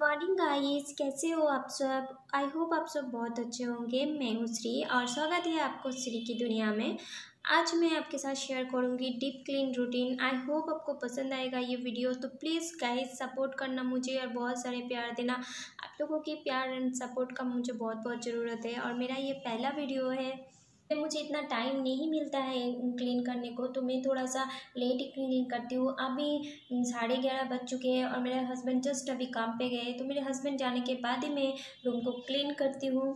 Morning guys, कैसे हो आप सब? आई होप आप सब बहुत अच्छे होंगे, मैं हूँ श्री और स्वागत है आपको श्री की दुनिया में। आज मैं आपके साथ शेयर करूँगी deep clean routine I hope आपको पसंद आएगा ये वीडियो तो प्लीज़ गाइस सपोर्ट करना मुझे और बहुत सारे प्यार देना। आप लोगों की प्यार एंड सपोर्ट का मुझे बहुत बहुत ज़रूरत है और मेरा ये पहला वीडियो है। मुझे इतना टाइम नहीं मिलता है क्लीन करने को तो मैं थोड़ा सा लेट ही क्लीनिंग करती हूँ। अभी साढ़े ग्यारह बज चुके हैं और मेरे हस्बैंड जस्ट अभी काम पे गए तो मेरे हस्बैंड जाने के बाद ही मैं रूम को क्लीन करती हूँ।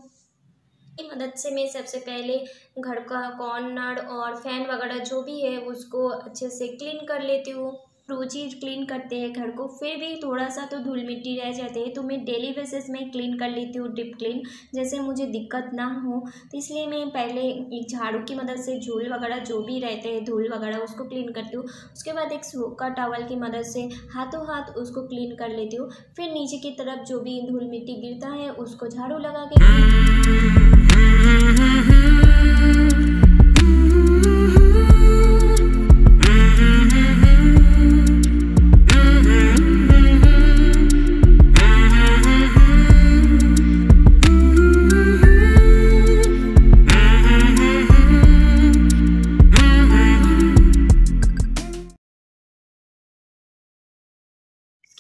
की मदद से मैं सबसे पहले घर का कॉर्नर और फ़ैन वगैरह जो भी है, उसको अच्छे से क्लीन कर लेती हूँ। रोज क्लीन करते हैं घर को, फिर भी थोड़ा सा तो धूल मिट्टी रह जाते हैं। तो मैं डेली बेसिस में क्लीन कर लेती हूँ डिप क्लीन जैसे मुझे दिक्कत ना हो। तो इसलिए मैं पहले एक झाड़ू की मदद से झूल वगैरह जो भी रहते हैं, धूल वगैरह उसको क्लीन करती हूँ। उसके बाद एक सूखा टावल की मदद से हाथों हाथ उसको क्लीन कर लेती हूँ। फिर नीचे की तरफ़ जो भी धूल मिट्टी गिरता है, उसको झाड़ू लगा के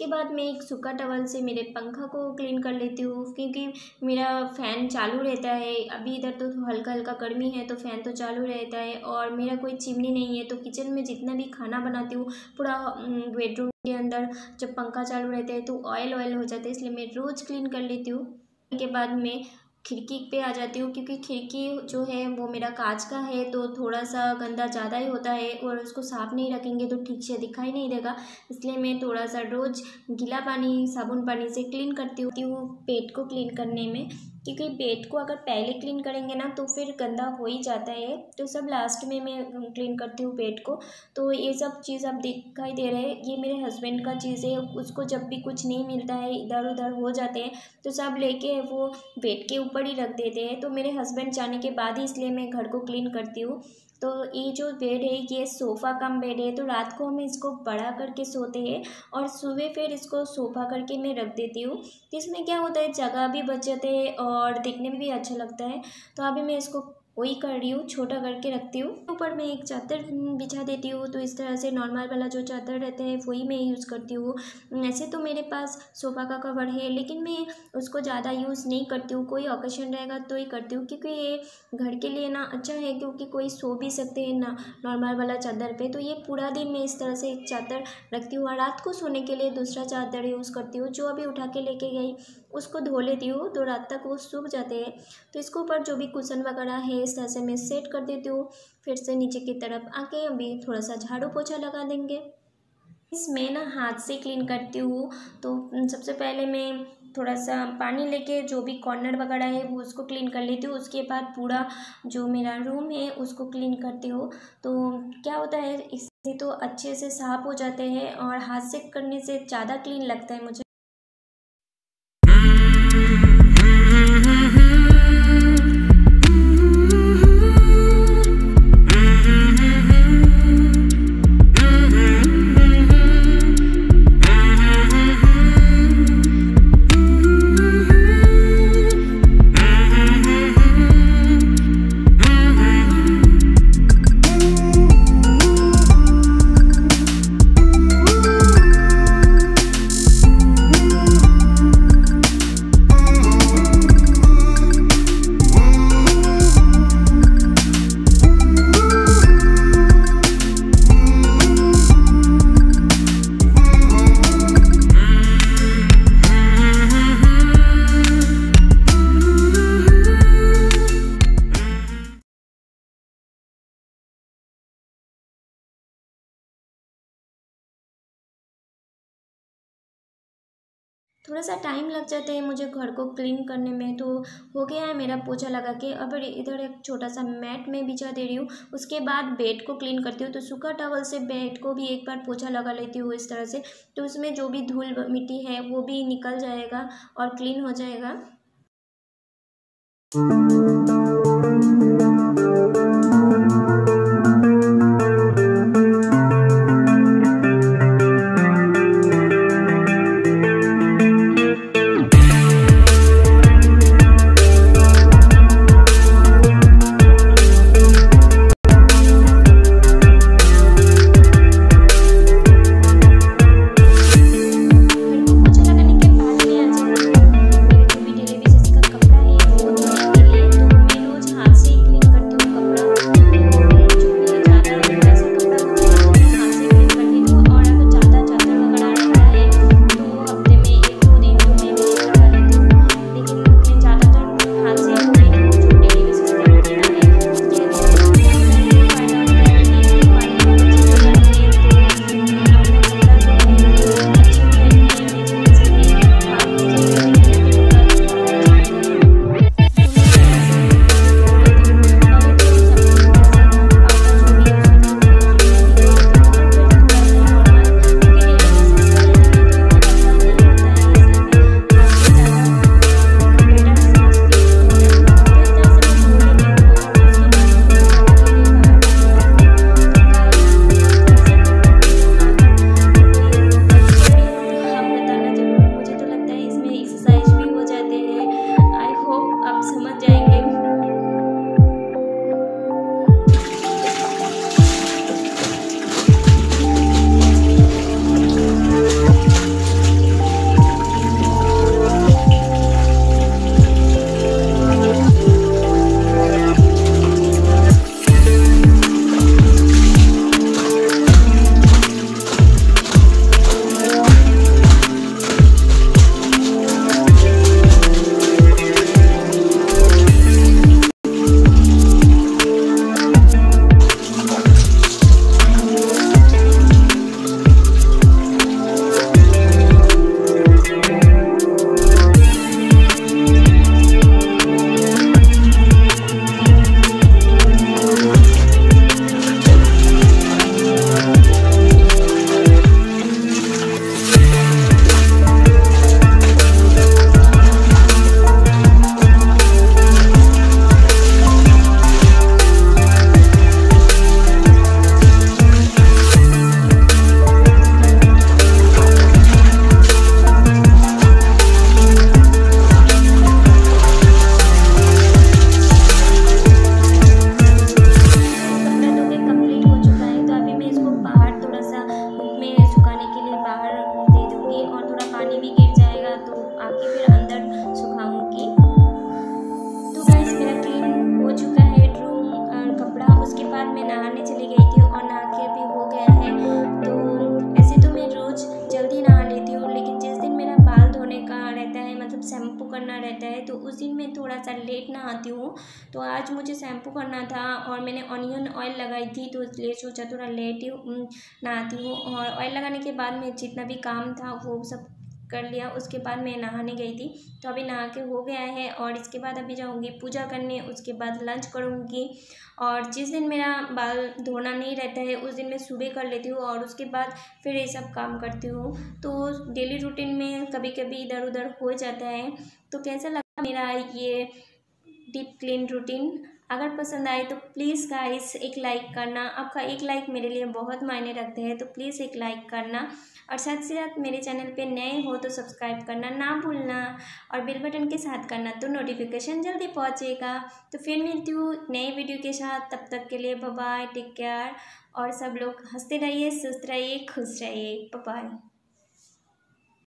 उसके बाद मैं एक सूखा टवल से मेरे पंखा को क्लीन कर लेती हूँ, क्योंकि मेरा फ़ैन चालू रहता है। अभी इधर तो हल्का हल्का गर्मी है तो फ़ैन तो चालू रहता है और मेरा कोई चिमनी नहीं है तो किचन में जितना भी खाना बनाती हूँ, पूरा बेडरूम के अंदर जब पंखा चालू रहता है तो ऑयल ऑयल हो जाता है, इसलिए मैं रोज़ क्लीन कर लेती हूँ। के बाद मैं खिड़की पे आ जाती हूँ क्योंकि खिड़की जो है वो मेरा कांच का है तो थोड़ा सा गंदा ज़्यादा ही होता है और उसको साफ़ नहीं रखेंगे तो ठीक से दिखाई नहीं देगा। इसलिए मैं थोड़ा सा रोज़ गीला पानी, साबुन पानी से क्लीन करती हूँ, पेट को क्लीन करने में। क्योंकि बेड को अगर पहले क्लीन करेंगे ना तो फिर गंदा हो ही जाता है। तो सब लास्ट में मैं क्लीन करती हूँ बेड को। तो ये सब चीज़ आप दिखाई दे रहे हैं। ये मेरे हस्बैंड का चीज़ है। उसको जब भी कुछ नहीं मिलता है इधर उधर हो जाते हैं तो सब लेके वो बेड के ऊपर ही रख देते हैं। तो मेरे हस्बैंड जाने के बाद ही इसलिए मैं घर को क्लीन करती हूँ। तो ये जो बेड है, ये सोफ़ा कम बेड है तो रात को हम इसको बड़ा करके सोते हैं और सुबह फिर इसको सोफ़ा करके मैं रख देती हूँ। तो इसमें क्या होता है, जगह भी बच जाते हैं और देखने में भी अच्छा लगता है। तो अभी मैं इसको वही कर रही हूँ, छोटा करके रखती हूँ। ऊपर मैं एक चादर बिछा देती हूँ तो इस तरह से नॉर्मल वाला जो चादर रहता है, वही मैं यूज़ करती हूँ। ऐसे तो मेरे पास सोफ़ा का कवर है, लेकिन मैं उसको ज़्यादा यूज़ नहीं करती हूँ। कोई ओकेशन रहेगा तो ही करती हूँ, क्योंकि ये घर के लिए ना अच्छा है, क्योंकि कोई सो भी सकते हैं ना नॉर्मल वाला चादर पर तो ये पूरा दिन मैं इस तरह से एक चादर रखती हूँ और रात को सोने के लिए दूसरा चादर यूज़ करती हूँ, जो अभी उठा के लेके गई। उसको धो लेती हूँ तो रात तक वो सूख जाते हैं। तो इसके ऊपर जो भी कुशन वगैरह है, इस तरह से मैं सेट कर देती हूँ। फिर से नीचे की तरफ़ आके अभी थोड़ा सा झाड़ू पोछा लगा देंगे। इसमें ना हाथ से क्लीन करती हूँ। तो सबसे पहले मैं थोड़ा सा पानी लेके जो भी कॉर्नर वगैरह है, वो उसको क्लीन कर लेती हूँ। उसके बाद पूरा जो मेरा रूम है, उसको क्लीन करती हूँ। तो क्या होता है, इससे तो अच्छे से साफ़ हो जाते हैं और हाथ से करने से ज़्यादा क्लीन लगता है मुझे। थोड़ा सा टाइम लग जाता है मुझे घर को क्लीन करने में तो हो गया है मेरा पोछा लगा के। अब इधर एक छोटा सा मैट में बिछा दे रही हूँ, उसके बाद बेड को क्लीन करती हूँ। तो सूखा टवल से बेड को भी एक बार पोछा लगा लेती हूँ इस तरह से तो उसमें जो भी धूल मिट्टी है, वो भी निकल जाएगा और क्लीन हो जाएगा। लेट ना आती हूँ। तो आज मुझे शैम्पू करना था और मैंने ऑनियन ऑयल लगाई थी तो इसलिए सोचा थोड़ा लेट ही ना आती हूँ। और ऑयल लगाने के बाद में जितना भी काम था, वो सब कर लिया। उसके बाद मैं नहाने गई थी। तो अभी नहा के हो गया है और इसके बाद अभी जाऊँगी पूजा करने। उसके बाद लंच करूँगी। और जिस दिन मेरा बाल धोना नहीं रहता है, उस दिन मैं सुबह कर लेती हूँ और उसके बाद फिर ये सब काम करती हूँ। तो डेली रूटीन में कभी कभी इधर उधर हो जाता है। तो कैसा लगा मेरा ये डीप क्लीन रूटीन। अगर पसंद आए तो प्लीज़ गाइस एक लाइक करना। आपका एक लाइक मेरे लिए बहुत मायने रखते हैं तो प्लीज़ एक लाइक करना। और साथ ही साथ मेरे चैनल पे नए हो तो सब्सक्राइब करना ना भूलना। और बेल बटन के साथ करना तो नोटिफिकेशन जल्दी पहुँचेगा। तो फिर मिलती हूँ नई वीडियो के साथ। तब तक के लिए बाय टेक केयर और सब लोग हँसते रहिए, सुस्त रहिए, खुश रहिए। बाय